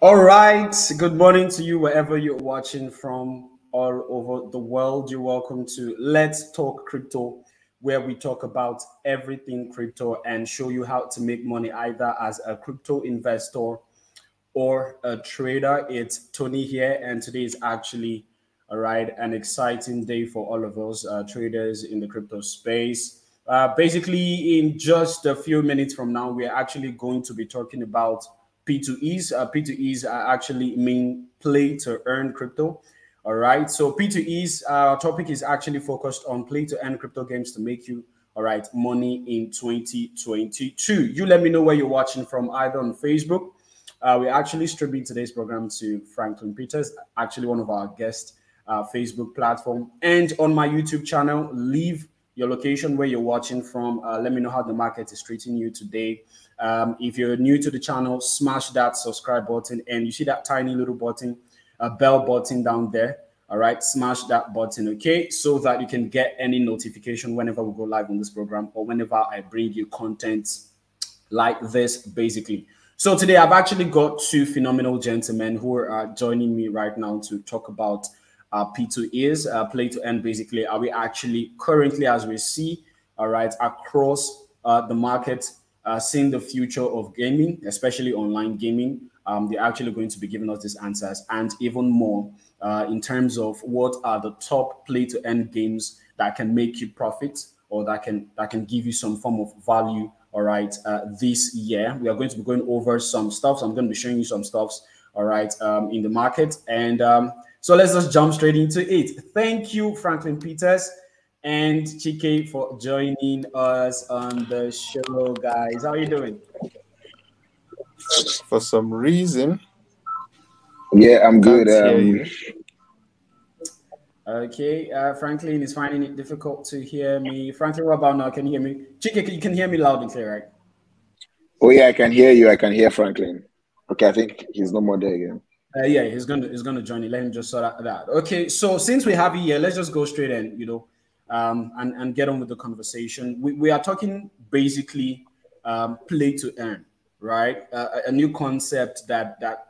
All right. Good morning to you, wherever you're watching from all over the world. You're welcome to Let's Talk Crypto, where we talk about everything crypto and show you how to make money either as a crypto investor or a trader. It's Tony here, and today is actually all right an exciting day for all of us uh, traders in the crypto space. Uh, basically, in just a few minutes from now, we're actually going to be talking about P2Es. Uh, P2Es are actually mean play to earn crypto. All right. So P2Es, uh, topic is actually focused on play to earn crypto games to make you all right money in 2022. You let me know where you're watching from, either on Facebook. Uh, we're actually streaming today's program to Franklin Peters, actually one of our guest uh, Facebook platform, and on my YouTube channel. Leave your location where you're watching from. Uh, let me know how the market is treating you today. Um, if you're new to the channel, smash that subscribe button and you see that tiny little button, a bell button down there. All right, smash that button, okay, so that you can get any notification whenever we go live on this program or whenever I bring you content like this, basically. So today I've actually got two phenomenal gentlemen who are joining me right now to talk about uh, P2Es, uh, play to earn. Basically, are we actually currently, as we see, all right, across uh, the market, uh, seeing the future of gaming, especially online gaming. Um, they're actually going to be giving us these answers and even more uh, in terms of what are the top play to earn games that can make you profit or that can that can give you some form of value. All right, uh, this year we are going to be going over some stuff. So I'm going to be showing you some stuffs. All right, um, in the market, and um, so let's just jump straight into it. Thank you, Franklin Peters and Chike for joining us on the show, guys. How are you doing? For some reason. Yeah, I'm good. Um, okay, uh, Franklin is finding it difficult to hear me. Franklin, what about now? Can you hear me? Chike, you can hear me loud and clear, right? Oh yeah, I can hear you. I can hear Franklin. Okay, I think he's no more there again. Uh, yeah, he's gonna he's gonna join it. Let him just sort that, that. Okay, so since we have you here, let's just go straight in. You know, um, and, and get on with the conversation. We, we are talking basically um, play to earn, right? Uh, a new concept that that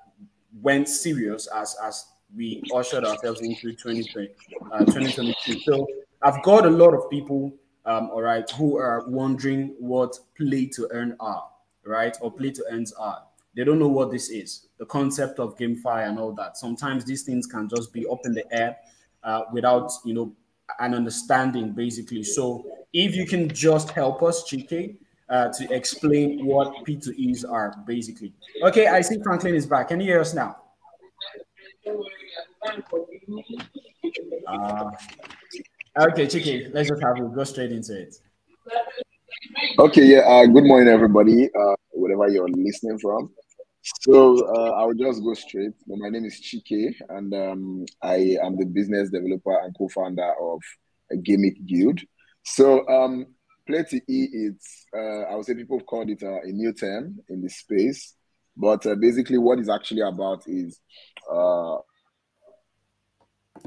went serious as as we ushered ourselves into 2020, uh, 2022. So I've got a lot of people, um, all right, who are wondering what play to earn are, right, or play to earns are. They don't know what this is, the concept of GameFi and all that. Sometimes these things can just be up in the air uh, without, you know, an understanding, basically. So if you can just help us, Chike, uh, to explain what P2Es are, basically. Okay, I see Franklin is back. Can you hear us now? Uh, okay, Chike, let's just have you go straight into it. Okay, yeah. Uh, good morning, everybody, uh, wherever you're listening from. So uh, I'll just go straight. My name is Chike, and um, I am the business developer and co-founder of Gamic Guild. So um, Play to E, it's uh, I would say people have called it uh, a new term in the space, but uh, basically what it's actually about is uh,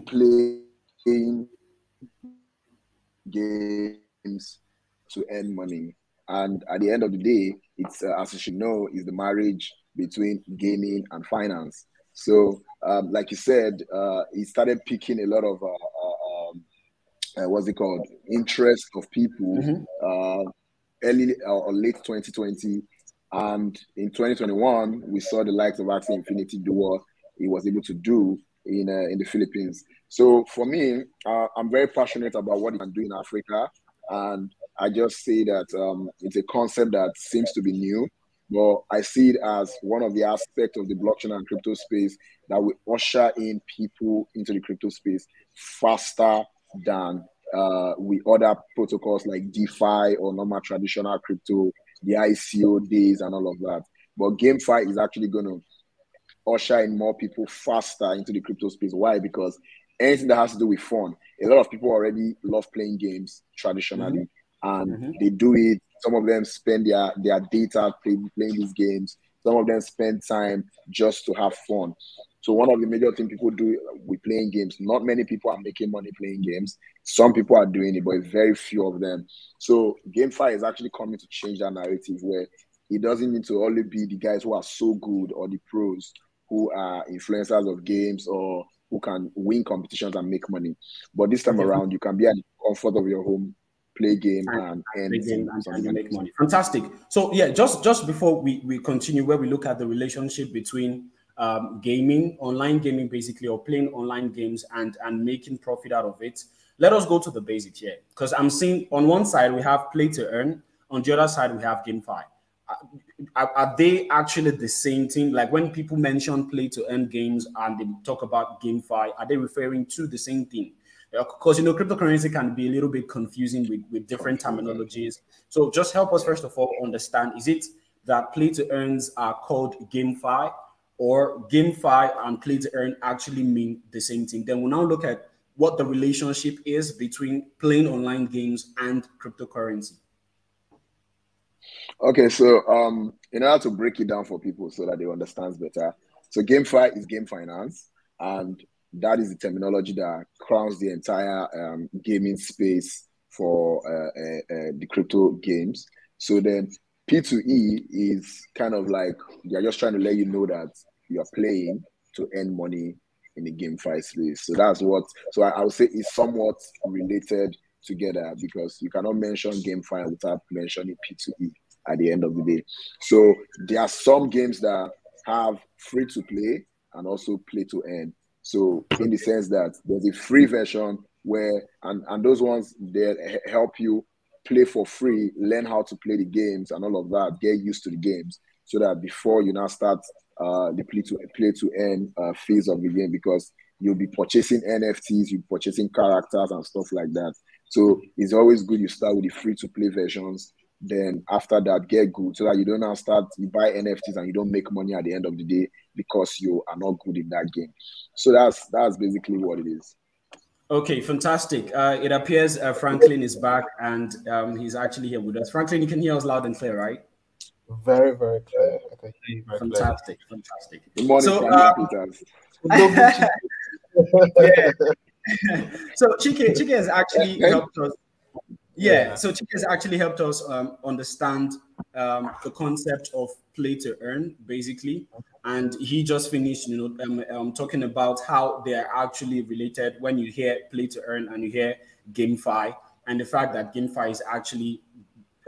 playing games to earn money. And at the end of the day, it's uh, as you should know, is the marriage between gaming and finance. So, um, like you said, uh, he started picking a lot of uh, uh, what's it called interest of people mm-hmm. Uh, early or late 2020, and in 2021 we saw the likes of Axie Infinity do what he was able to do in uh, in the Philippines. So for me, I'm very passionate about what he can do in Africa, and I just say that um, it's a concept that seems to be new but I see it as one of the aspects of the blockchain and crypto space that will usher in people into the crypto space faster than uh, with other protocols like DeFi or normal traditional crypto, the ICO days and all of that. But GameFi is actually going to usher in more people faster into the crypto space. Why? Because anything that has to do with fun, a lot of people already love playing games traditionally, mm-hmm. and mm-hmm. they do it Some of them spend their their data playing, playing these games. Some of them spend time just to have fun. So one of the major things people do with playing games, not many people are making money playing games. Some people are doing it, but very few of them. So GameFi is actually coming to change that narrative where it doesn't need to only be the guys who are so good or the pros who are influencers of games or who can win competitions and make money. But this time around, you can be at the comfort of your home, play game and, and, and, game and, and make money. Fantastic. So yeah, just just before we, we continue, where we look at the relationship between um, gaming, online gaming, basically, or playing online games and and making profit out of it. Let us go to the basic here, because I'm seeing on one side we have play to earn, on the other side we have GameFi. Are, are, they actually the same thing? Like when people mention play to earn games and they talk about GameFi, are they referring to the same thing? Because you know, cryptocurrency can be a little bit confusing with, with different terminologies. So just help us first of all understand: is it that play to earns are called GameFi, or GameFi and play to earn actually mean the same thing. Then we'll now look at what the relationship is between playing online games and cryptocurrency. Okay, so um, in order to break it down for people so that they understand better, so GameFi is game finance, and that is the terminology that crowns the entire um, gaming space for uh, uh, uh, the crypto games. So then P2E is kind of like they're just trying to let you know that you're playing to earn money in the game. GameFi space. So that's what. So I, I would say it's somewhat related together because you cannot mention game GameFi without mentioning P2E at the end of the day. So there are some games that have free to play and also play to earn. So in the sense that there's a free version where and, and those ones they help you play for free, learn how to play the games and all of that, get used to the games so that before you now start uh, the play to play to earn uh, phase of the game because you'll be purchasing NFTs, you're purchasing characters and stuff like that. So it's always good you start with the free to play versions. Then after that, get good so that you don't now start you buy NFTs and you don't make money at the end of the day because you are not good in that game. So that's that's basically what it is. Okay, fantastic. Uh, it appears uh, Franklin is back and um, he's actually here with us. Franklin, you can hear us loud and clear, right? Very, very clear. Okay. Fantastic, fantastic. Good morning, so, um, yeah. so Chike, Chike has actually helped us. Yeah, yeah. so Chike has actually helped us um, understand um, the concept of play to earn, basically. And he just finished, you know, um, um, talking about how they are actually related when you hear play to earn and you hear GameFi, and the fact that GameFi is actually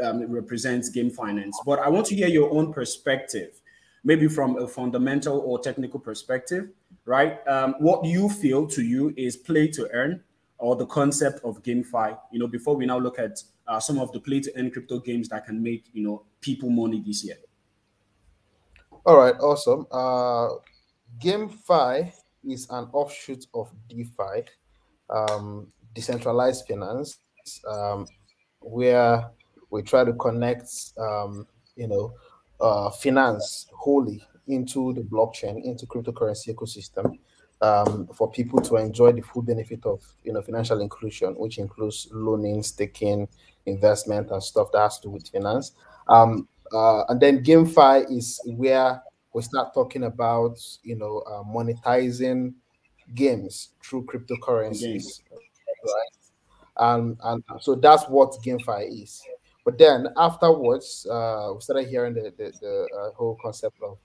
um, represents game finance. But I want to hear your own perspective, maybe from a fundamental or technical perspective, right? Um, what you feel to you is play to earn or the concept of GameFi, you know, before we now look at uh, some of the play to earn crypto games that can make, you know, people money this year. All right, awesome. Uh, GameFi is an offshoot of DeFi, um, decentralized finance, um, where we try to connect, um, you know, uh, finance wholly into the blockchain, into cryptocurrency ecosystem, um, for people to enjoy the full benefit of, you know, financial inclusion, which includes loaning, staking, investment, and stuff that has to do with finance. Um, uh, and then GameFi is where we start talking about, you know, uh, monetizing games through cryptocurrencies, right? And and so that's what GameFi is. But then afterwards, uh, we started hearing the the, the uh, whole concept of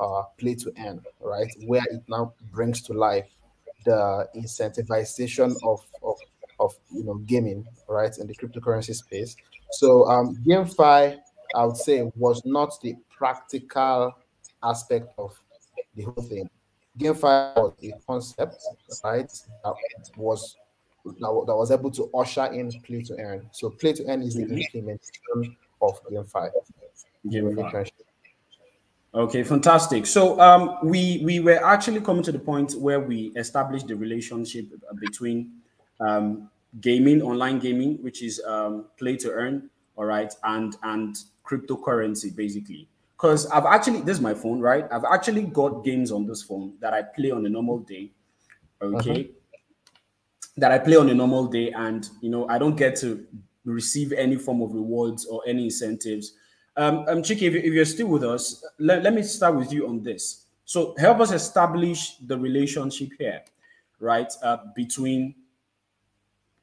uh, play to earn, right? Where it now brings to life the incentivization of, of, of you know gaming, right, in the cryptocurrency space. So um, GameFi, I would say, was not the practical aspect of the whole thing. GameFi was a concept, right, that was that, that was able to usher in play to earn. So play to earn is the mm-hmm. implementation of GameFi. Game Okay, fantastic. So um, we we were actually coming to the point where we established the relationship between um, gaming, online gaming, which is um, play to earn, all right, and and cryptocurrency basically. Because I've actually this is my phone, right? I've actually got games on this phone that I play on a normal day. Okay. Uh-huh that I play on a normal day, and you know I don't get to receive any form of rewards or any incentives. Um, um Chike, if, if you're still with us, let, let me start with you on this. So help us establish the relationship here, right, uh, between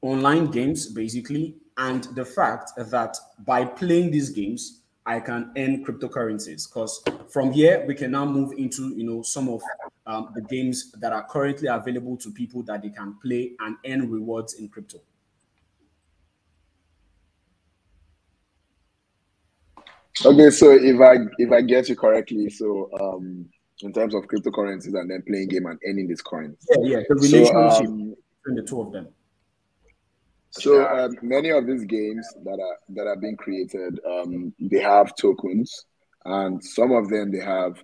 online games basically and the fact that by playing these games, I can earn cryptocurrencies. Because from here we can now move into you know some of um, the games that are currently available to people that they can play and earn rewards in crypto. Okay, so if I if I get you correctly, so um in terms of cryptocurrencies and then playing game and earning these coins. Yeah, yeah, the relationship so, um, between the two of them. So um, many of these games that are that are being created, um, they have tokens, and some of them they have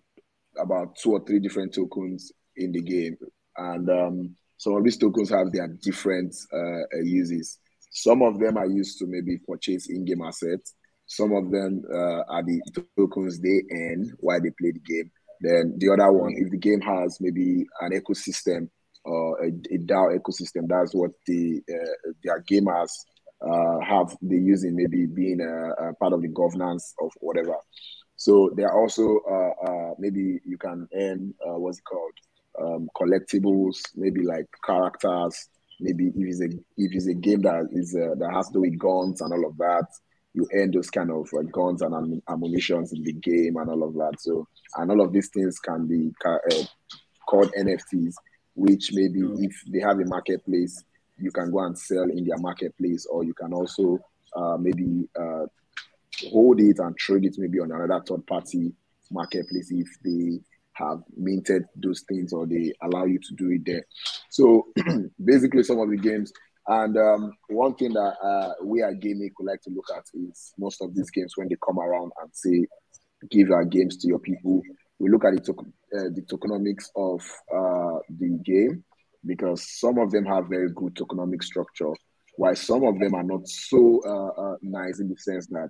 about two or three different tokens in the game, and um, some of these tokens have their different uh, uses. Some of them are used to maybe purchase in-game assets. Some of them uh, are the tokens they earn while they play the game. Then the other one, if the game has maybe an ecosystem or a, a DAO ecosystem. That's what the uh, their gamers uh, have they using maybe being a, a, part of the governance of whatever. So there are also uh, uh maybe you can earn uh, what's it called um, collectibles, maybe like characters. Maybe if it's a if it's a game that is uh, that has to do with guns and all of that, you earn those kind of uh, guns and am- ammunitions in the game and all of that. So, and all of these things can be uh, called NFTs which maybe mm. if they have a marketplace, you can go and sell in their marketplace, or you can also uh, maybe uh, hold it and trade it maybe on another third party marketplace if they have minted those things or they allow you to do it there. So basically, some of the games. And um, one thing that uh, we at Gaming would like to look at is most of these games when they come around and say, give our games to your people, we look at the, to- uh, the tokenomics of uh, the game because some of them have very good tokenomic structure, while some of them are not so uh, uh nice in the sense that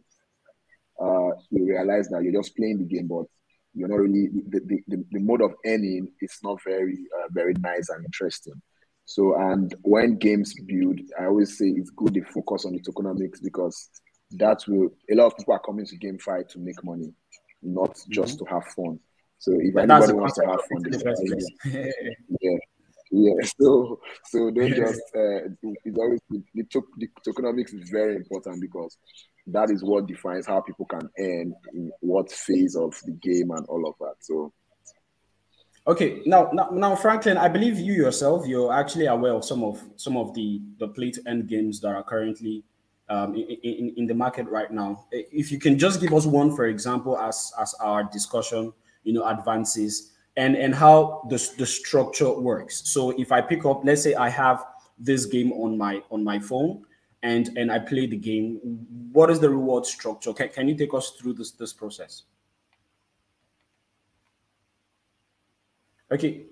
uh, you realize that you're just playing the game, but you're not really the, the, the, the mode of earning is not very uh, very nice and interesting. So, and when games build, I always say it's good to focus on the tokenomics because that will a lot of people are coming to GameFi to make money, not just mm-hmm. to have fun. So if but anybody wants to have fun, yeah, yeah. So so don't just uh, it's always the, the, the tokenomics is very important because that is what defines how people can earn in what phase of the game and all of that. So okay now, now now franklin i believe you yourself you're actually aware of some of some of the the play to earn games that are currently um, in, in, in the market right now if you can just give us one for example as as our discussion you know advances and and how the, the structure works so if i pick up let's say i have this game on my on my phone and and i play the game. What is the reward structure? Can, can you take us through this this process? Okay.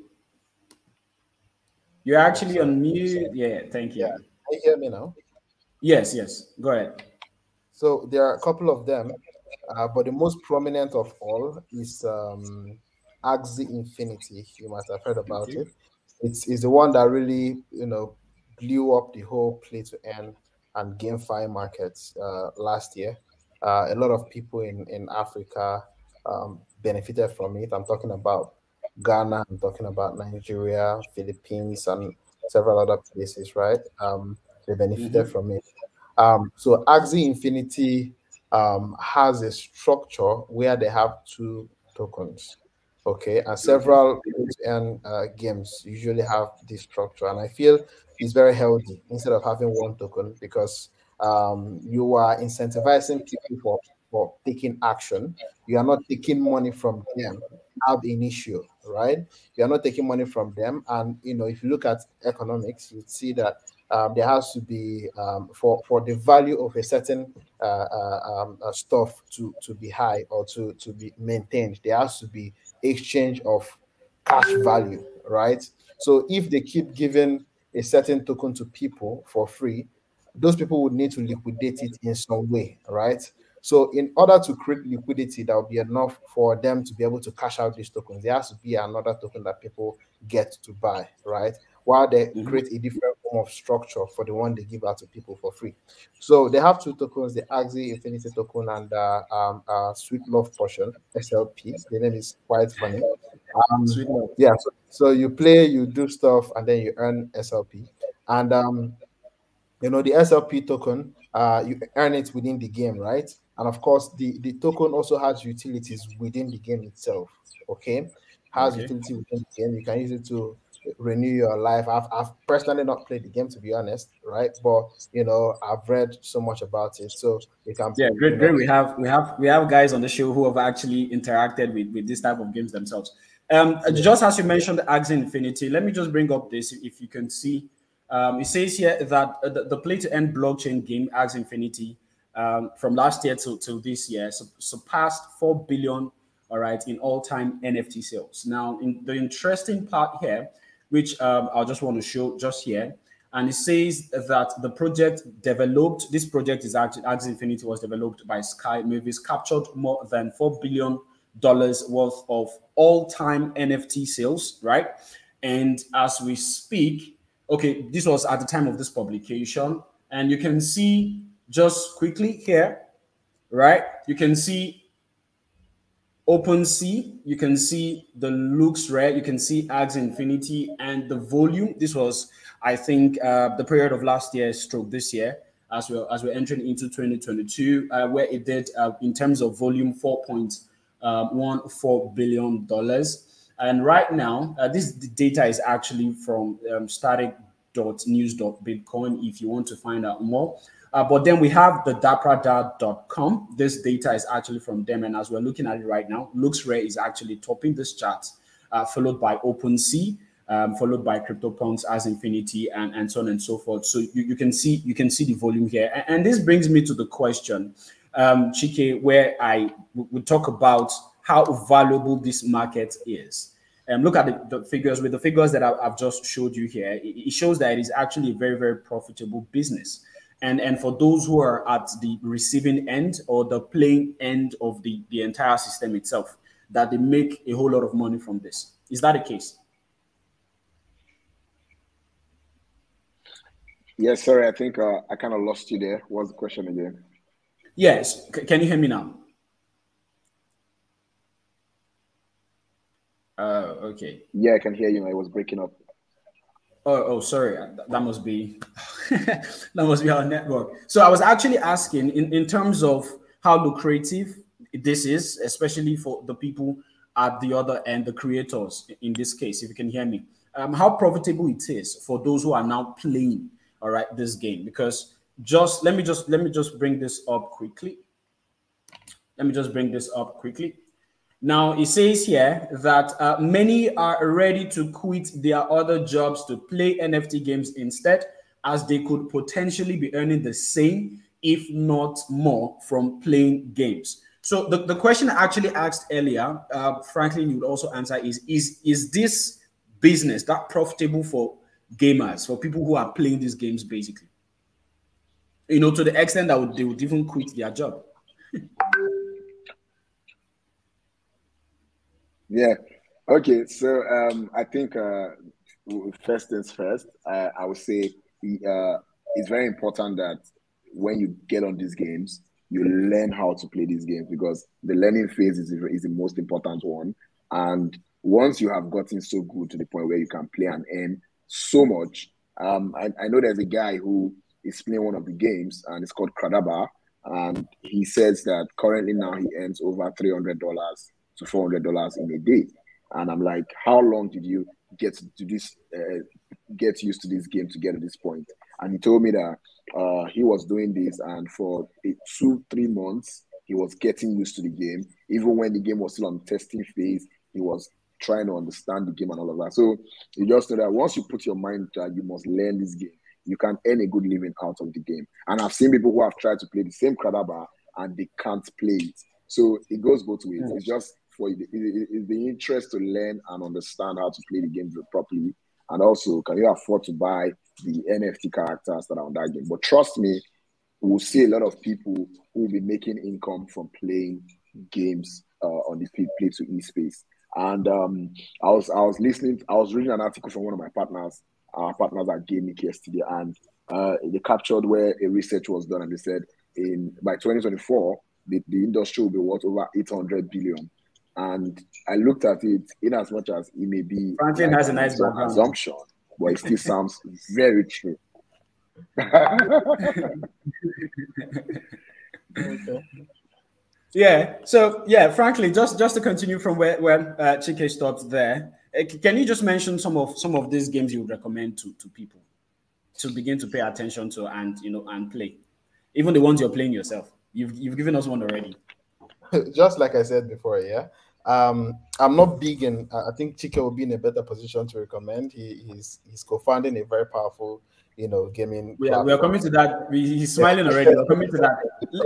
You're actually on mute. yeah thank you. Yeah. Can you hear me now? Yes yes. Go ahead. So there are a couple of them uh, but the most prominent of all is um, Axie Infinity. You must have heard about it. It's, it's the one that really, you know, blew up the whole play to earn and GameFi markets uh, last year. Uh, a lot of people in, in Africa um, benefited from it. I'm talking about Ghana, I'm talking about Nigeria, Philippines, and several other places, right? Um, they benefited mm-hmm. from it. Um, so Axie Infinity um, has a structure where they have two tokens. Okay, and several and uh, games usually have this structure, and I feel it's very healthy instead of having one token because um, you are incentivizing people for for taking action. You are not taking money from them ab initio, right? You are not taking money from them, and you know if you look at economics, you see that um, there has to be um, for for the value of a certain uh, uh, um, uh, stuff to to be high or to to be maintained. There has to be exchange of cash value, right? So if they keep giving a certain token to people for free, those people would need to liquidate it in some way, right? So in order to create liquidity that would be enough for them to be able to cash out these tokens, there has to be another token that people get to buy, right? While they mm-hmm. create a different form of structure for the one they give out to people for free. So they have two tokens: the Axie Infinity token and uh, um, uh, Sweet Love Potion (SLP). The name is quite funny. Um. Yeah. So, so you play, you do stuff, and then you earn SLP. And um, you know the SLP token, uh, you earn it within the game, right? And of course, the the token also has utilities within the game itself. Okay, has okay. utility within the game. You can use it to renew your life. I've, I've personally not played the game to be honest, right? But you know, I've read so much about it, so you can. Yeah, great, great. We have we have we have guys on the show who have actually interacted with with this type of games themselves. Um, yeah. just as you mentioned, the Axie Infinity. Let me just bring up this if you can see. Um, it says here that uh, the, the play to earn blockchain game Axie Infinity um, from last year to, to this year su- surpassed 4 billion all right in all-time nft sales now in the interesting part here which um, i just want to show just here and it says that the project developed this project is actually Axie Infinity was developed by Sky Mavis, captured more than four billion dollars worth of all-time NFT sales, right? And as we speak, okay, this was at the time of this publication, and you can see just quickly here, right? You can see OpenSea, you can see the looks LooksRare, you can see Axie Infinity, and the volume. This was, I think, uh, the period of last year, stroke this year, as well as we're entering into 2022, uh, where it did uh, in terms of volume 4.14 billion dollars. And right now, uh, this data is actually from um, static.news.bitcoin. If you want to find out more, uh, but then we have the dappradar.com. This data is actually from them. And as we're looking at it right now, LooksRare is actually topping this chart, uh, followed by OpenSea, um, followed by CryptoPunks Axie Infinity, and, and so on and so forth. So you, you can see you can see the volume here. And, and this brings me to the question, um, Chike, where I would talk about how valuable this market is. Um, look at the, the, figures with the figures that I, have just showed you here. It, it shows that it is actually a very, very profitable business and and for those who are at the receiving end or the playing end of the the entire system itself that they make a whole lot of money from this is that the case yes sorry i think uh, i kind of lost you there what's the question again yes C can you hear me now uh okay yeah i can hear you i was breaking up Oh, oh, sorry. That must be that must be our network. So I was actually asking in, in terms of how lucrative this is, especially for the people at the other end, the creators in this case, if you can hear me, um, how profitable it is for those who are now playing, all right, this game. Because just let me just let me just bring this up quickly. Let me just bring this up quickly. Now, it says here that uh, many are ready to quit their other jobs to play NFT games instead, as they could potentially be earning the same, if not more, from playing games. So the, the question I actually asked earlier, uh, Franklin, you would also answer is, is, is this business that profitable for gamers, for people who are playing these games, basically? You know, to the extent that they would even quit their job. Yeah. Okay. So um, I think uh, first things first, uh, I would say uh, it's very important that when you get on these games, you learn how to play these games because the learning phase is, is the most important one. And once you have gotten so good to the point where you can play and earn so much, um, I, I know there's a guy who is playing one of the games and it's called Crabada. And he says that currently now he earns over $300 to four hundred dollars in a day. And I'm like, how long did you get to this, uh, get used to this game to get to this point? And he told me that uh, he was doing this, and for two, three months, he was getting used to the game. Even when the game was still on testing phase, he was trying to understand the game and all of that. So you just know that once you put your mind to that you must learn this game, you can earn a good living out of the game. And I've seen people who have tried to play the same Crabada and they can't play it. So it goes both ways. It's just for the, the interest to learn and understand how to play the game properly. And also, can you afford to buy the NFT characters that are on that game? But trust me, we'll see a lot of people who will be making income from playing games uh, on the play to e space. And um, I was I was listening, I was reading an article from one of my partners, our partners at Gamic yesterday, and uh, they captured where a research was done, and they said in by 2024 the, the industry will be worth over 800 billion. And I looked at it in as much as it may be Franklin like has a nice background. assumption, but it still sounds very true. okay. Yeah. So yeah, Franklin, just just to continue from where where uh, Chike stopped there, can you just mention some of some of these games you would recommend to to people to begin to pay attention to and you know and play, even the ones you're playing yourself. You've you've given us one already. just like I said before, yeah. Um, I'm not big in. I think Chike will be in a better position to recommend. He, he's he's co-founding a very powerful you know, gaming. Are, we are coming to that. He's smiling already. We're coming to that.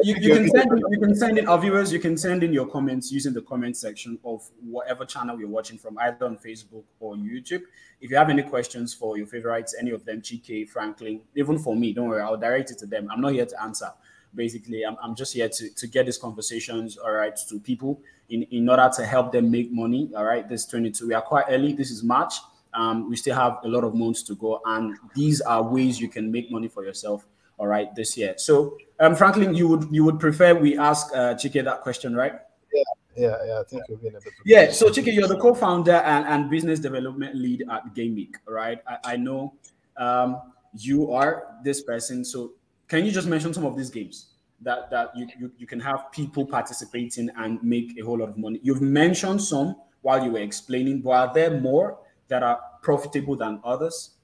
You, you can send you can send in our viewers. You can send in your comments using the comment section of whatever channel you're watching from, either on Facebook or YouTube. If you have any questions for your favorites, any of them, Chike, Franklin, even for me, don't worry, I'll direct it to them. I'm not here to answer. Basically, I'm, I'm just here to, to get these conversations, all right, to people in, in order to help them make money. All right, this 22. We are quite early. This is March. Um, we still have a lot of months to go, and these are ways you can make money for yourself. All right, this year. So, um, Franklin, you would you would prefer we ask uh, Chike that question, right? Yeah, yeah, yeah. I think you'll be in a bit. Yeah. So, Chike, you're the co-founder and, and business development lead at Gamic, right? I, I know um, you are this person. So, can you just mention some of these games that that you, you you can have people participating and make a whole lot of money? You've mentioned some while you were explaining, but are there more? That are profitable than others?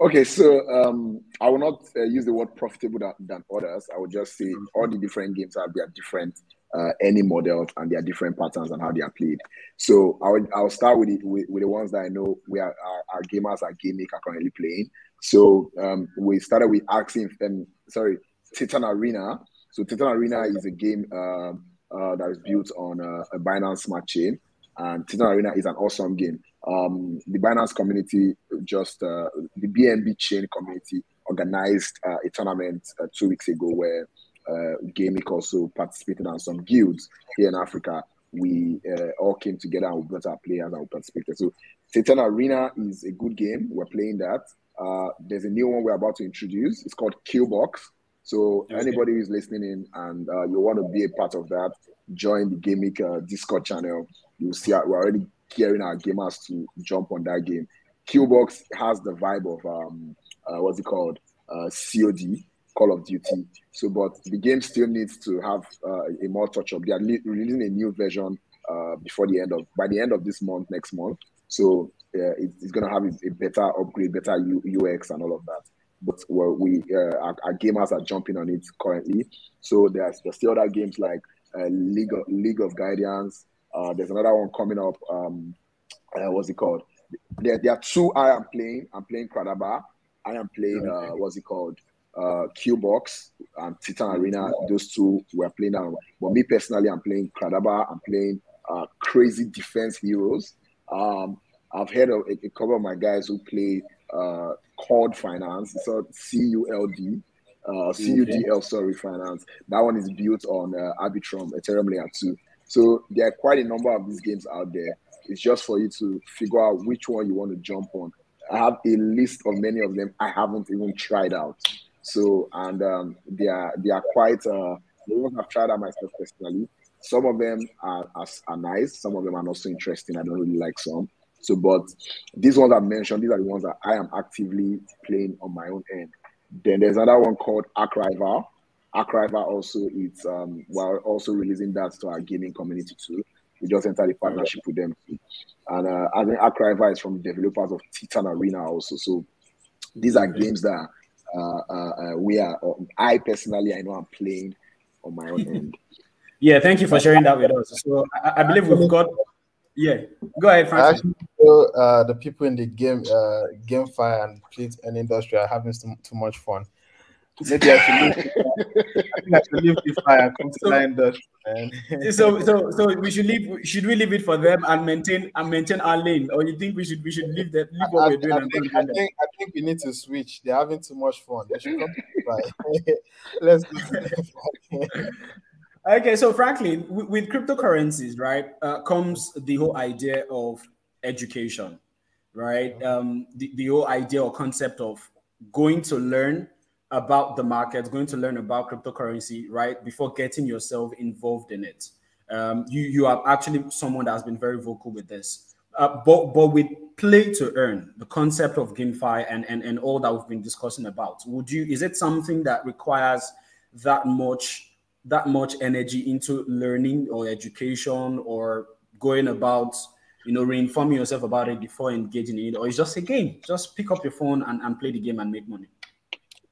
Okay, so um, I will not uh, use the word profitable than, than others. I would just say mm-hmm. all the different games have their different uh, any models and their different patterns and how they are played. So I will, I'll start with, it, with, with the ones that I know we are our, our gamers are Gamic are currently playing. So um, we started with asking, um, sorry, Titan Arena. So Titan Arena is a game uh, uh, that is built on a Binance Smart Chain and Titan Arena is an awesome game. Um, the Binance community, just uh, the BNB chain community, organized uh, a tournament uh, two weeks ago where uh, Gamic also participated and some guilds here in Africa. We uh, all came together and we brought our players and we participated. So Titan Arena is a good game. We're playing that. Uh, there's a new one we're about to introduce. It's called Killbox. So okay. anybody who's listening in and uh, you want to be a part of that, join the uh, Discord channel you see we're already gearing our gamers to jump on that game. Killbox has the vibe of um, uh, what's it called? Uh, COD, Call of Duty. So, but the game still needs to have uh, a more touch up. They are releasing a new version uh, before the end of by the end of this month, next month. So uh, it, it's going to have a, a, better upgrade, better U- UX, and all of that. But well, we uh, our, our, gamers are jumping on it currently. So there's there's still other games like uh, League of, League of Guardians, uh, there's another one coming up. Um, uh, what's it called? There, there are two I am playing. I'm playing Crabada. I am playing uh, what's it called? Uh, Killbox and Titan Arena. Those two we're playing now. But me personally, I'm playing Crabada. I'm playing uh, Crazy Defense Heroes. Um, I've heard of a, a, couple of my guys who play uh, CULD Finance. It's called C U L D. Uh, CUDL, sorry, finance. That one is built on uh, Arbitrum, Ethereum layer 2. So there are quite a number of these games out there. It's just for you to figure out which one you want to jump on. I have a list of many of them I haven't even tried out. So and um, they are they are quite uh, I've tried out myself personally. Some of them are, are, are nice. Some of them are not so interesting. I don't really like some. So, but these ones I've mentioned, these are the ones that I am actively playing on my own end. Then there's another one called Ark Rival. Ark Rival also it's um we're also releasing that to our gaming community too. We just entered a partnership with them. And uh, I think Ark Rival is from developers of Titan Arena also. So these are games that uh, uh, uh we are. Uh, I personally, I know I'm playing on my own end. Yeah, thank you for sharing that with us. So I, I believe we've got. Yeah, go ahead, Francis. Actually, uh, the people in the game, uh, GameFi and Fleet and industry are having too, too much fun. Maybe I should leave. I think I should leave the fire come to man. so, so, so we should leave. Should we leave it for them and maintain and maintain our lane, or you think we should we should leave that leave what I, we're doing? I, think, I think, I think we need to switch. They're having too much fun. They should come to Let's go. okay, so Franklin, with, with cryptocurrencies, right, uh, comes the whole idea of education right? Um, the, the whole idea or concept of going to learn about the market, going to learn about cryptocurrency, right? Before getting yourself involved in it. Um, you you are actually someone that has been very vocal with this. Uh, but but with play to earn, the concept of GameFi and, and and all that we've been discussing about, would you is it something that requires that much that much energy into learning or education or going about you know reinforming yourself about it before engaging in it, or it's just a game? Just pick up your phone and, and play the game and make money.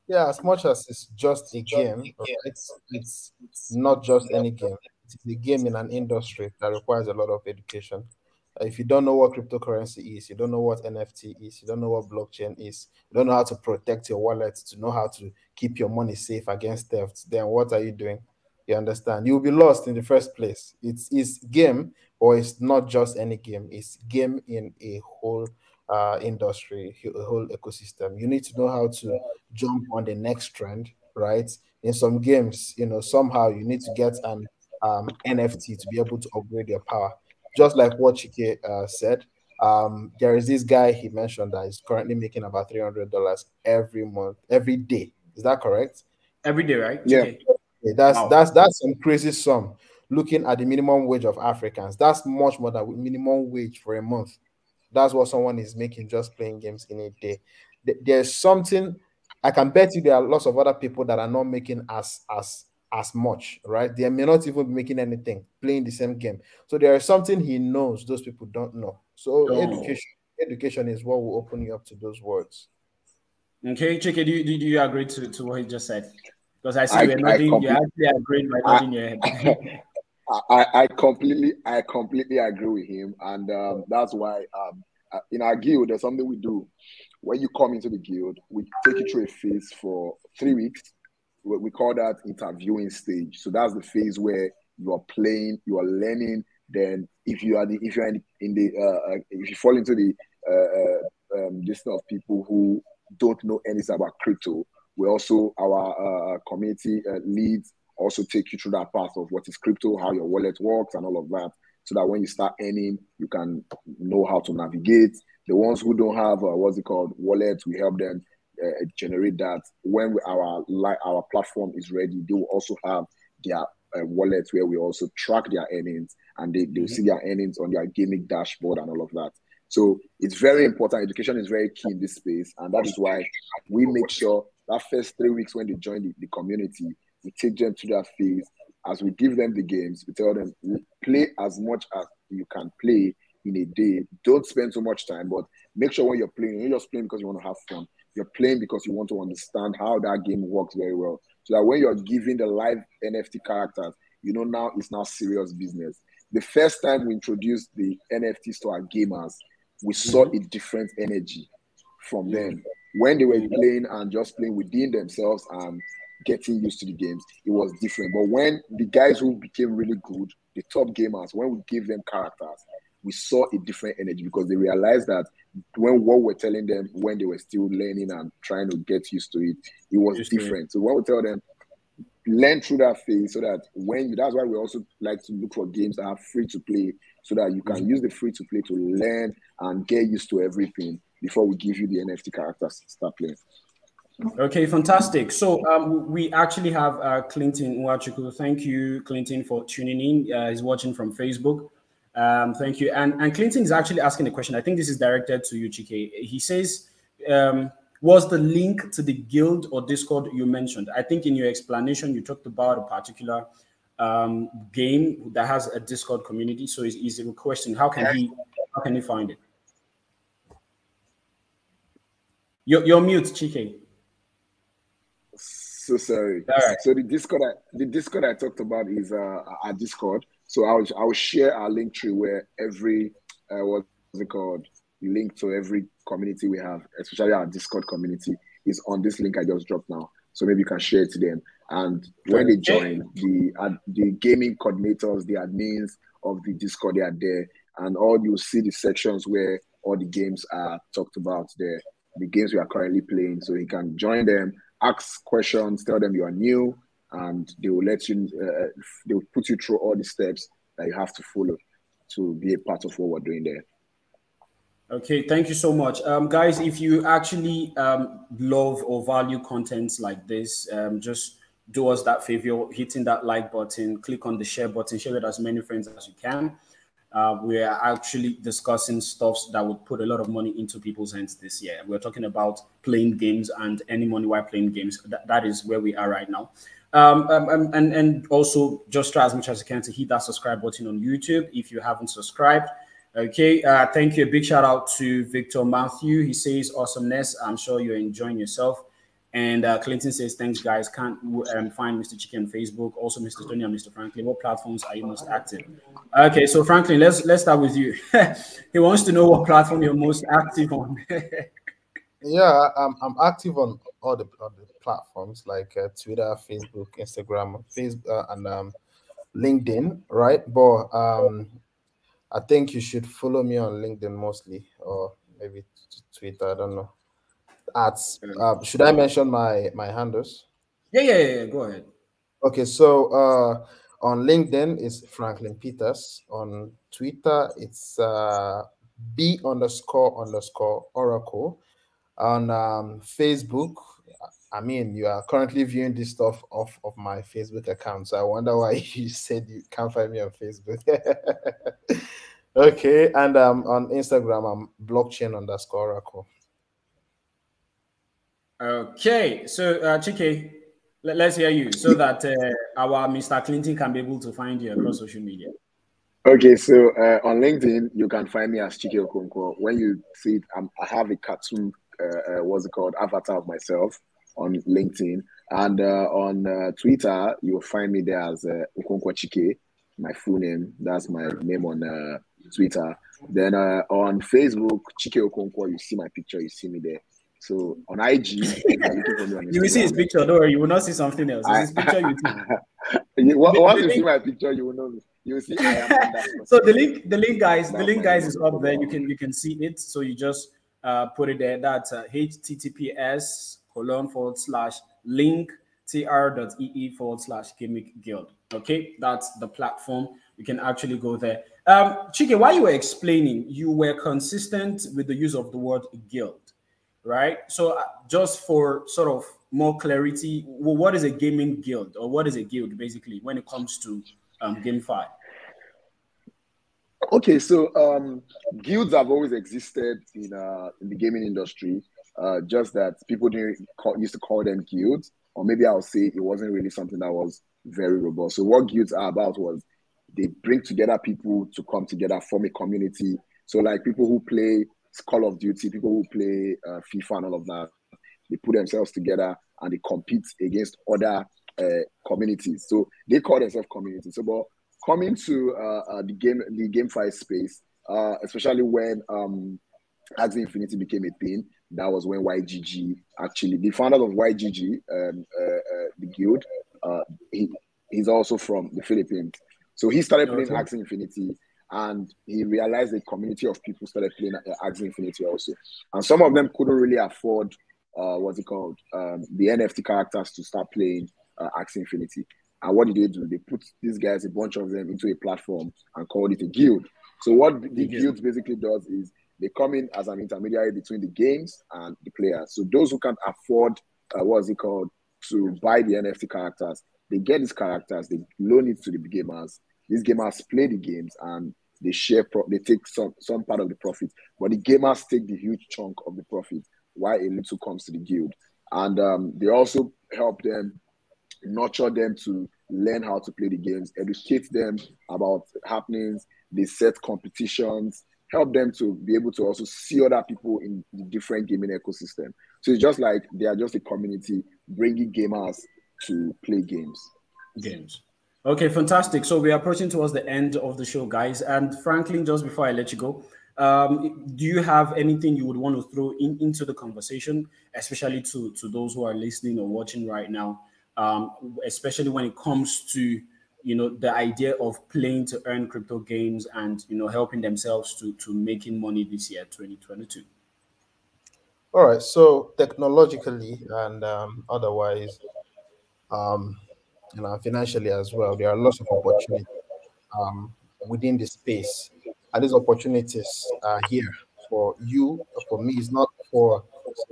Yeah, as much as it's just a game, it's, it's not just any game. It's a game in an industry that requires a lot of education. Uh, if you don't know what cryptocurrency is, you don't know what NFT is, you don't know what blockchain is, you don't know how to protect your wallet, to know how to keep your money safe against theft, then what are you doing? You understand? You'll be lost in the first place. It's it's game, or it's not just any game. It's game in a whole uh, industry, whole ecosystem. You need to know how to jump on the next trend, right? In some games, you know, somehow you need to get an um, NFT to be able to upgrade your power. Just like what Chike uh, said, um, there is this guy he mentioned that is currently making about three hundred dollars every month, every day. Is that correct? Every day, right? Yeah. Okay. That's Wow. that's that's some crazy sum. Looking at the minimum wage of Africans, that's much more than minimum wage for a month. That's what someone is making just playing games in a day. There's something I can bet you there are lots of other people that are not making as as as much, right? They may not even be making anything playing the same game. So there is something he knows those people don't know. So Oh. education education is what will open you up to those words. Okay, Chike, do you, do you agree to, to what he just said? Because I see I- you're I nodding, you complete- actually agreeing by I- nodding your head. I, I completely I completely agree with him, and um, that's why um, uh, in our guild there's something we do. When you come into the guild, we take you through a phase for three weeks. We, call that interviewing stage. So that's the phase where you are playing, you are learning. Then, if you are the if you're in, in the uh, uh, if you fall into the uh, uh, um, list of people who don't know anything about crypto, we also our uh, community uh, leads also take you through that path of what is crypto, how your wallet works, and all of that, so that when you start earning, you can know how to navigate. The ones who don't have uh, what's it called wallets, we help them uh, generate that. When we, our our platform is ready, they will also have their uh, wallets where we also track their earnings, and they they will see their earnings on their gaming dashboard and all of that. So it's very important. Education is very key in this space, and that is why we make sure that first three weeks when they join the, the community, we take them to that phase. As we give them the games, we tell them play as much as you can play in a day. Don't spend so much time, but make sure when you're playing, you're just playing because you want to have fun. You're playing because you want to understand how that game works very well. So that when you're giving the live NFT characters, you know now it's now serious business. The first time we introduced the NFTs to our gamers, we saw mm-hmm. a different energy from them when they were playing and just playing within themselves and getting used to the games it was different but when the guys who became really good the top gamers when we gave them characters we saw a different energy because they realized that when what we're telling them when they were still learning and trying to get used to it it was Used to it. different so what we tell them learn through that phase so that when you that's why we also like to look for games that are free to play so that you can mm-hmm. use the free to play to learn and get used to everything before we give you the NFT characters to start playing. Okay, fantastic. So um, we actually have uh, Clinton Nwachukwu. Thank you, Clinton, for tuning in. Uh, he's watching from Facebook. Um, thank you. And, and Clinton is actually asking a question. I think this is directed to you, Chike. He says, um, was the link to the guild or Discord you mentioned? I think in your explanation, you talked about a particular um, game that has a Discord community. So he's, he's requesting, how can he, how can he find it? You're, you're mute, Chike. So sorry. Right. So the Discord, I, the Discord I talked about is uh, our Discord. So I'll I'll share our link tree where every uh, what's it called link to every community we have, especially our Discord community, is on this link I just dropped now. So maybe you can share it to them. And when they join, the uh, the gaming coordinators, the admins of the Discord, they are there, and all you see the sections where all the games are talked about there, the games we are currently playing. So you can join them, ask questions, tell them you are new, and they will let you. Uh, they will put you through all the steps that you have to follow to be a part of what we're doing there. Okay, thank you so much. Um, guys, if you actually um, love or value contents like this, um, just do us that favor, hitting that like button, click on the share button, share with as many friends as you can. Uh, we are actually discussing stuff that would put a lot of money into people's hands this year. We're talking about playing games and any money while playing games. That, that is where we are right now. Um, um, um, and, and also just try as much as you can to hit that subscribe button on YouTube if you haven't subscribed. Okay, uh, thank you. A big shout out to Victor Matthew. He says awesomeness. I'm sure you're enjoying yourself. And uh, Clinton says, thanks, guys. Can't um, find Mr. Chicken on Facebook. Also, Mr. Tony and Mr. Franklin. What platforms are you most active? Okay, so Franklin, let's let's start with you. he wants to know what platform you're most active on. yeah, I'm, I'm active on all the, all the platforms like uh, Twitter, Facebook, Instagram, Facebook, uh, and um, LinkedIn, right? But um, I think you should follow me on LinkedIn mostly, or maybe Twitter. I don't know at uh, should I mention my my handles? Yeah, yeah, yeah. Go ahead. Okay, so uh, on LinkedIn is Franklin Peters. On Twitter, it's uh, B underscore underscore Oracle. On um, Facebook, I mean, you are currently viewing this stuff off of my Facebook account. So I wonder why you said you can't find me on Facebook. okay, and um, on Instagram, I'm blockchain underscore Oracle. Okay, so uh, Chike, let, us hear you so that uh, our Mr. Clinton can be able to find you across social media. Okay, so uh, on LinkedIn, you can find me as Chike Okonkwo. When you see it, I'm, i have a cartoon, uh, uh, what's it called, avatar of myself on LinkedIn. And uh, on uh, Twitter, you'll find me there as uh, Okonkwo Chike, my full name. That's my name on Twitter. Then on Facebook, Chike Okonkwo, you see my picture, you see me there. So on IG, you will see his picture. Don't worry, you will not see something else. It's his picture you see. Once you see my picture, you will know. You will see. so the link, the link, guys, the link, guys, is up there. You can you can see it. So you just uh, put it there. That's uh, https colon forward slash link tr.ee forward slash Gamic Guild. Okay, that's the platform. You can actually go there. Um, Chike, while you were explaining, you were consistent with the use of the word guild right? So uh, just for sort of more clarity, what is a gaming guild or what is a guild basically when it comes to um, GameFi? Okay, so um, guilds have always existed in uh, in the gaming industry. Uh, just that people didn't call, used to call them guilds, or maybe I'll say it wasn't really something that was very robust. So what guilds are about was they bring together people to come together, form a community. So like people who play Call of Duty, people who play uh, FIFA and all of that, they put themselves together and they compete against other uh, communities. So they call themselves communities. So, but coming to uh, uh, the game, the GameFi space, uh, especially when um, Axie Infinity became a thing, that was when YGG actually, the founder of YGG, um, uh, the guild, he, he's also from the Philippines. So he started playing okay. Axie Infinity and he realized a community of people started playing uh, Axie Infinity also. And some of them couldn't really afford, uh, what's it called, um, the NFT characters to start playing uh, Axie Infinity. And what did they do? They put these guys, a bunch of them, into a platform and called it a guild. So what the yeah. guild basically does is they come in as an intermediary between the games and the players. So those who can't afford, uh, what's it called, to buy the NFT characters, they get these characters, they loan it to the gamers. These gamers play the games and they share pro- they take some some part of the profit but the gamers take the huge chunk of the profit while a little comes to the guild. And um, they also help them nurture them to learn how to play the games educate them about happenings. They set competitions help them to be able to also see other people in the different gaming ecosystem. So it's just like they are just a community bringing gamers to play games. Games Okay, fantastic. So we are approaching towards the end of the show, guys. And Franklin, just before I let you go, um, do you have anything you would want to throw in, into the conversation, especially to, to those who are listening or watching right now, um, especially when it comes to you know the idea of playing to earn crypto games and you know helping themselves to to making money this year 2022 all right so technologically and um, otherwise um, you know, financially as well. There are lots of opportunities um, within the space, and these opportunities are here for you, for me. It's not for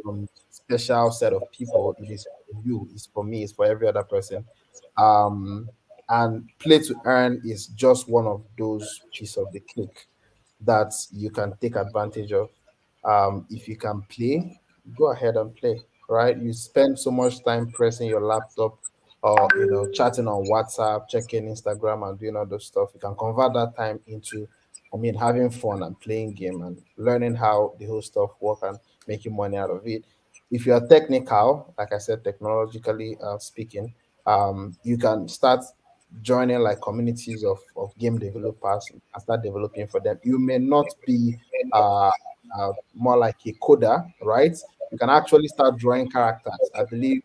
some special set of people. It is for you. It's for me. It's for every other person. Um, and play to earn is just one of those pieces of the cake that you can take advantage of. Um, if you can play, go ahead and play. Right? You spend so much time pressing your laptop or you know chatting on WhatsApp, checking Instagram, and doing all those stuff. You can convert that time into, I mean, having fun and playing game and learning how the whole stuff work and making money out of it. If you are technical, like I said, technologically uh, speaking, um, you can start joining like communities of, of game developers and start developing for them. You may not be uh, uh, more like a coder, right? You can actually start drawing characters. I believe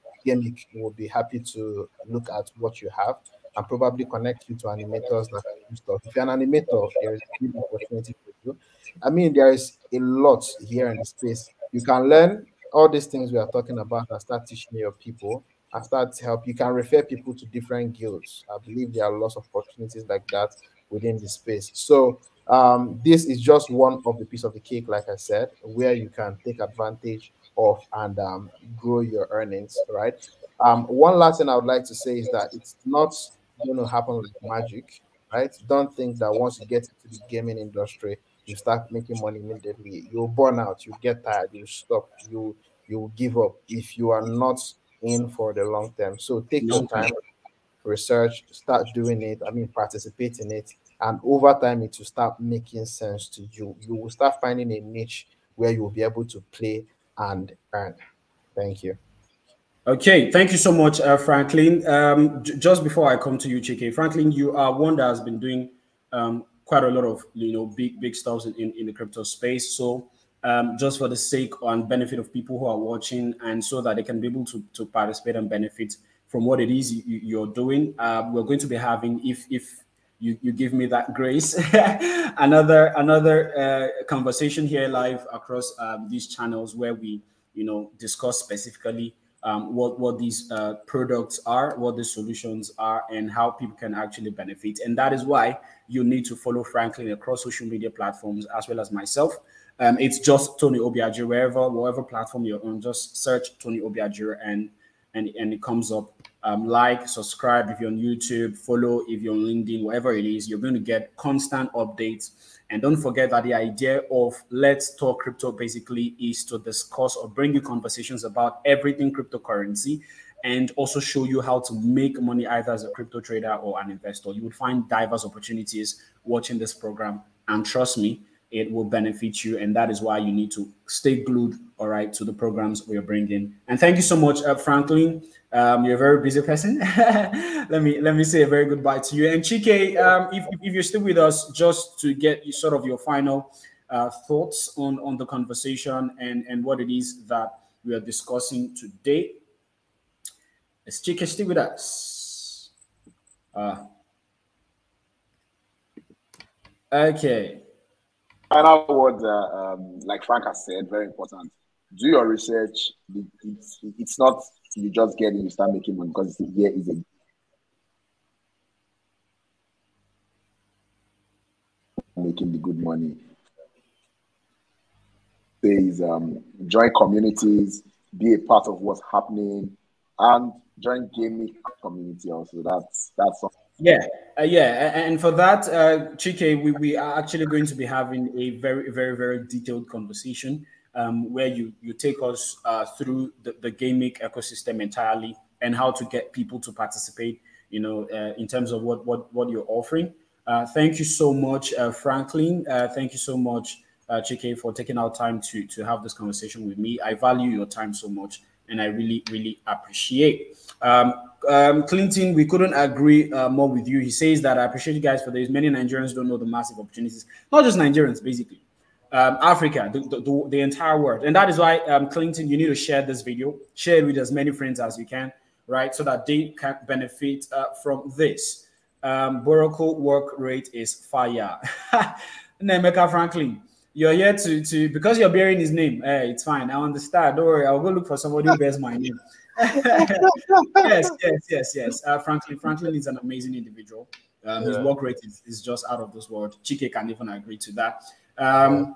Will be happy to look at what you have and probably connect you to animators that do stuff. If you're an animator, there is a good opportunity for you. I mean, there is a lot here in the space. You can learn all these things we are talking about and start teaching your people and start to help. You can refer people to different guilds. I believe there are lots of opportunities like that within the space. So um, this is just one of the piece of the cake, like I said, where you can take advantage of and um, grow your earnings, right? Um, one last thing I would like to say is that it's not going to happen like magic, right? Don't think that once you get into the gaming industry, you start making money immediately. You'll burn out, you get tired, you stop, you you give up if you are not in for the long term. So take your time, research, start doing it. I mean, participate in it, and over time, it will start making sense to you. You will start finding a niche where you will be able to play and. Thank you. Okay, thank you so much, uh, Franklin. Um, just before I come to you, Chike, Franklin, you are one that has been doing um, quite a lot of you know big big stuff in, in the crypto space. So um, just for the sake and benefit of people who are watching, and so that they can be able to to participate and benefit from what it is you, are doing, uh, we're going to be having if if you, you give me that grace another another uh, conversation here live across um, these channels where we you know discuss specifically um, what what these uh, products are, what the solutions are, and how people can actually benefit. And that is why you need to follow Franklin across social media platforms as well as myself. Um, it's just Tony Obiajuru wherever, whatever platform you're on. Just search Tony Obiajuru and and and it comes up. Um, like, subscribe if you're on YouTube, follow if you're on LinkedIn, whatever it is. You're going to get constant updates. And don't forget that the idea of Let's Talk Crypto basically is to discuss or bring you conversations about everything cryptocurrency and also show you how to make money either as a crypto trader or an investor. You would find diverse opportunities watching this program. And trust me, it will benefit you. And that is why you need to stay glued, all right, to the programs we're bringing. And thank you so much, uh, Franklin. Um, you're a very busy person. let me let me say a very goodbye to you. And Chike, um, if, if you're still with us, just to get you sort of your final uh, thoughts on, on the conversation and, and what it is that we are discussing today. Is Chike still with us? Uh, okay final words, uh, um, like Frank has said, very important. Do your research. It's, it's not you just get in, you start making money because here is a making the good money. Is um, join communities, be a part of what's happening, and join gaming community also. That's that's something yeah, uh, yeah, and for that, uh, Chike, we, we are actually going to be having a very, very, very detailed conversation um, where you you take us uh, through the, the gaming ecosystem entirely and how to get people to participate. You know, uh, in terms of what what what you're offering. Uh, thank you so much, uh, Franklin. Uh, thank you so much, uh, Chike, for taking our time to to have this conversation with me. I value your time so much, and I really, really appreciate. Um, um, Clinton, we couldn't agree uh, more with you. He says that I appreciate you guys for this. Many Nigerians don't know the massive opportunities, not just Nigerians, basically, um, Africa, the, the, the, entire world. And that is why, um, Clinton, you need to share this video, share it with as many friends as you can, right? So that they can benefit uh, from this. Um, work rate is fire. Nnaemeka Franklin, you're here to, to, because you're bearing his name. Hey, it's fine. I understand. Don't worry. I'll go look for somebody who bears my name yes, yes, yes, yes. Uh, Franklin, Franklin is an amazing individual. Um, yeah. His work rate is, is just out of this world. Chike can even agree to that. Um,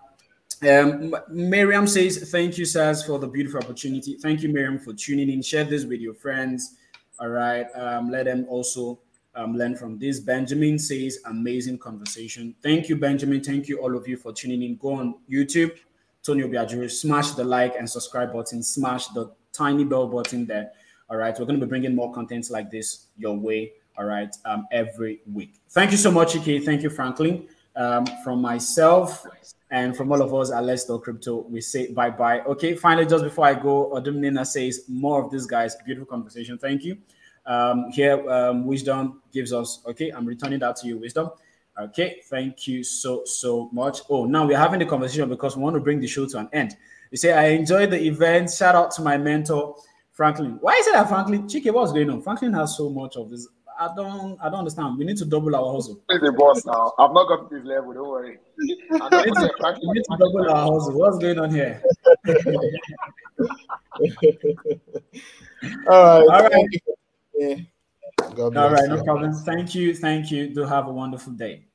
Um, Miriam says, Thank you, Saz, for the beautiful opportunity. Thank you, Miriam, for tuning in. Share this with your friends. All right. Um, let them also um, learn from this. Benjamin says, Amazing conversation. Thank you, Benjamin. Thank you, all of you, for tuning in. Go on YouTube, Tony Obiajuru, smash the like and subscribe button, smash the tiny bell button there. All right. We're going to be bringing more content like this your way. All right. Um, every week. Thank you so much, Ike. Thank you, Franklin. Um, from myself and from all of us at Let's Talk Crypto, we say bye bye. Okay, finally, just before I go, Odumnina says more of this, guys. Beautiful conversation. Thank you. Um, here, um, Wisdom gives us, okay, I'm returning that to you, Wisdom. Okay, thank you so, so much. Oh, now we're having the conversation because we want to bring the show to an end. You say, I enjoyed the event. Shout out to my mentor, Franklin. Why is it that Franklin? Chike, what's going on? Franklin has so much of this I don't I don't understand. We need to double our hustle. He's the boss now. I've not got to this level. Don't worry. we need, to, we need to double our hustle. What's going on here? All right. All right. Yeah. God All right, no problem. Thank you. Thank you. Do have a wonderful day.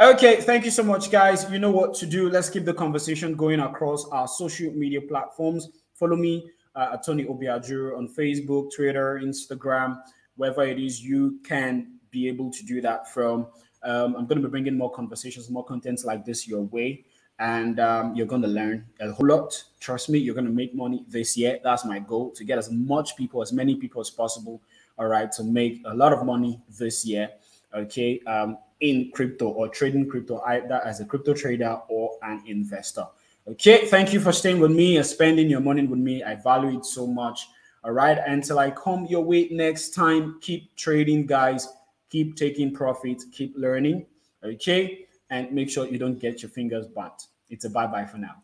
Okay, thank you so much, guys. You know what to do. Let's keep the conversation going across our social media platforms. Follow me uh, Tony Obiajuru on Facebook, Twitter, Instagram, wherever it is you can be able to do that from. Um, I'm going to be bringing more conversations, more content like this your way, and um, you're going to learn a whole lot. Trust me, you're going to make money this year. That's my goal to get as much people, as many people as possible. All right, to make a lot of money this year. Okay, um, in crypto or trading crypto, either as a crypto trader or an investor. Okay, thank you for staying with me and spending your money with me. I value it so much. All right, until I come your way next time, keep trading, guys. Keep taking profits, keep learning. Okay, and make sure you don't get your fingers burnt. It's a bye bye for now.